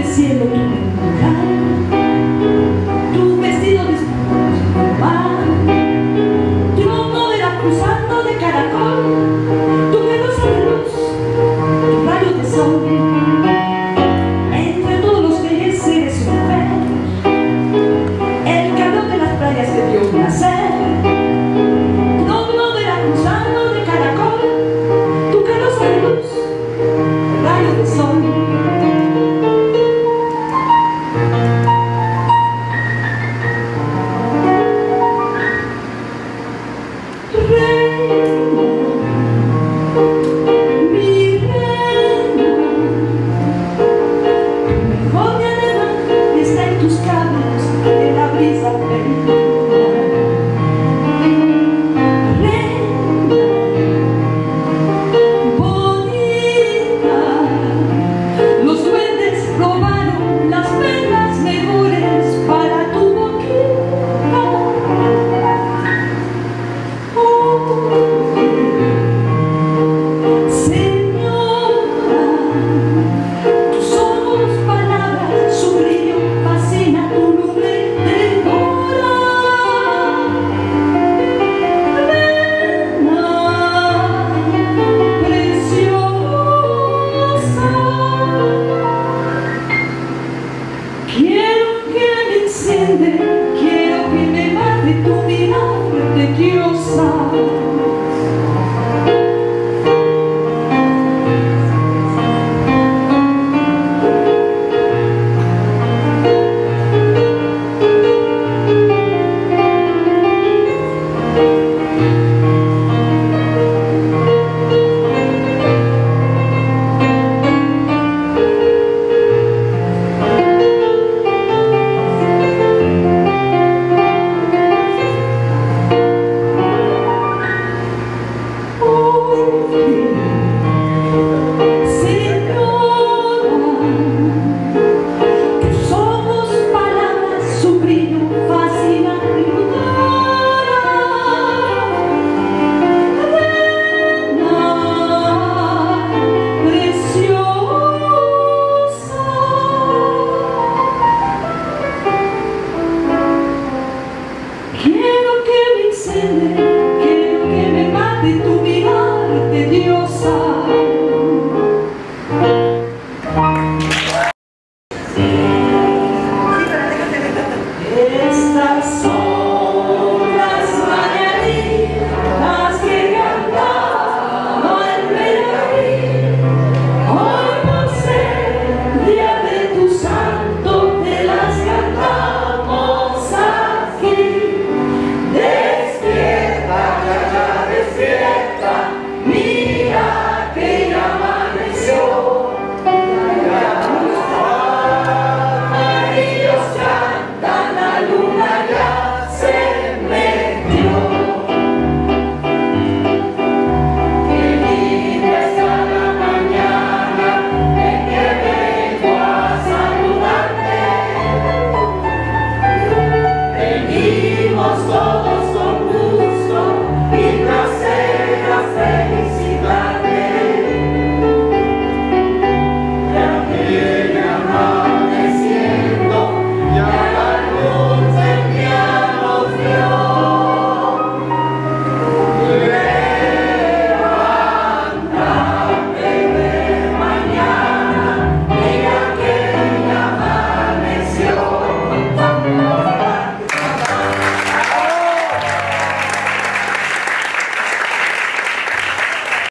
de cielo. tu venturar, tu tus cabellos, en la brisa reina. be